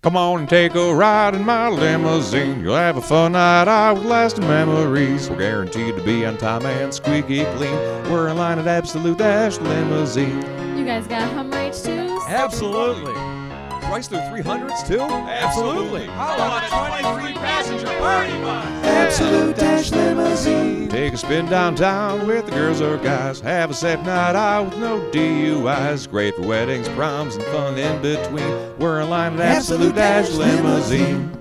Come on and take a ride in my limousine. You'll have a fun night out with lasting memories. We're guaranteed to be on time and squeaky clean. We're in line at Absolute Dash Limousine. You guys got hum H2s? Absolutely. Chrysler 300s too? Absolutely. How about a 23 passenger party bus? Absolute Dash Limousine. Take a spin downtown with the girls or guys. Have a safe night out with no DUIs. Great for weddings, proms, and fun in between. We're in line at Absolute Dash Limousine.